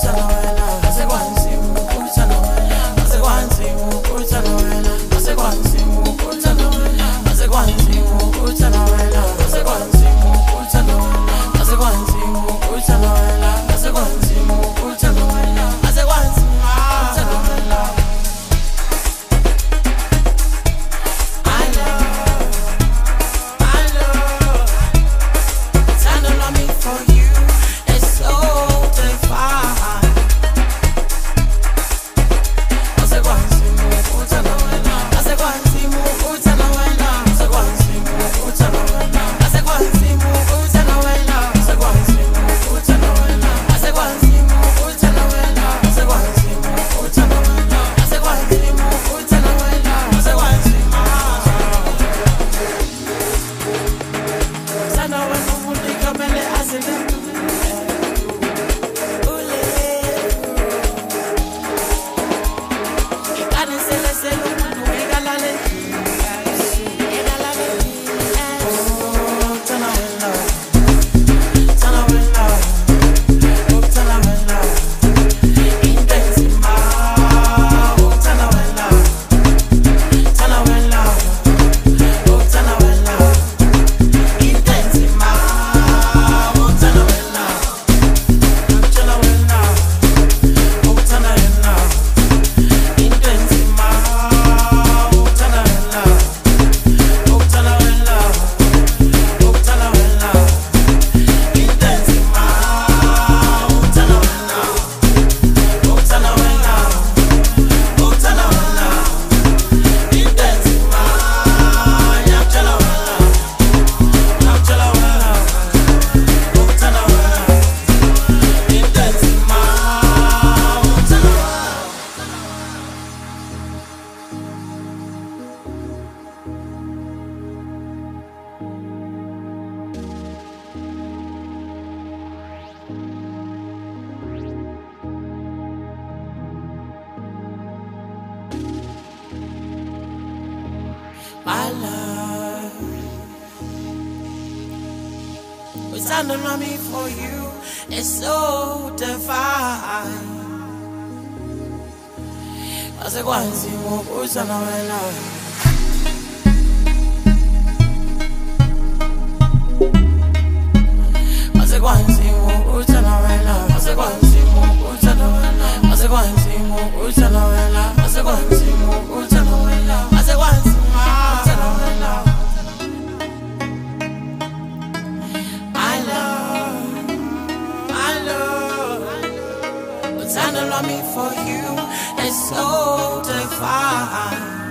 So. What's on me for you is so divine. Love. Asekwazi ngokuza nawe love. Asekwazi ngokuza nawe love. Asekwazi you so divine.